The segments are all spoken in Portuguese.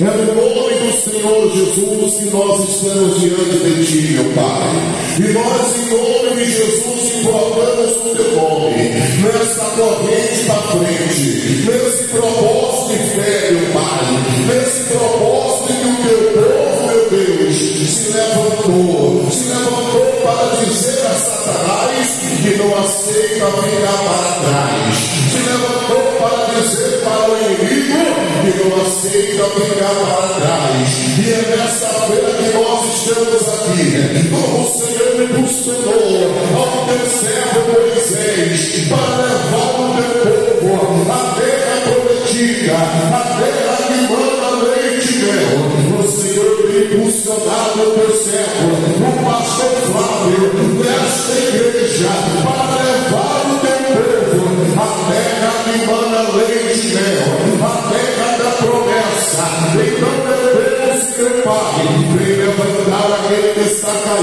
É no nome do Senhor Jesus que nós estamos diante de Ti, meu Pai. E nós, em nome de Jesus, invocamos o Teu nome nesta corrente para frente, nesse propósito de fé, meu Pai, nesse propósito que o Teu povo, meu Deus, se levantou, se levantou para dizer a Satanás que não aceita ficar para trás, se levantou aceita ficar para trás. E é nessa feira que nós estamos aqui, como o Senhor me impulsionou ao teu servo Moisés para levar o teu povo à terra prometida, a terra que manda leite e mel. O Senhor me impulsionado o teu servo, o pastor Flávio,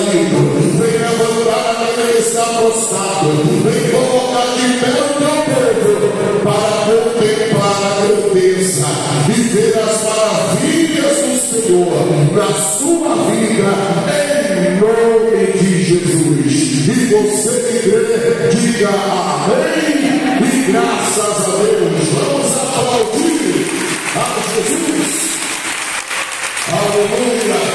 caído, vem levantar cabeça desapossado, vem colocar de pé o teu povo para contemplar a grandeza e ver as maravilhas do Senhor na sua vida, em nome de Jesus. E você que crê, diga amém e graças a Deus. Vamos aplaudir a Jesus. Aleluia.